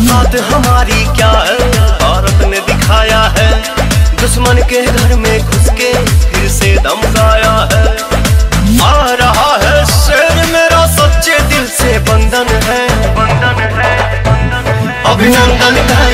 औकात हमारी क्या है? भारत ने दिखाया है। दुश्मन के घर में घुस के फिर से दमकाया है। आ रहा है शेर मेरा सच्चे दिल से बंधन है। बंधन है है। अभिनंदन है।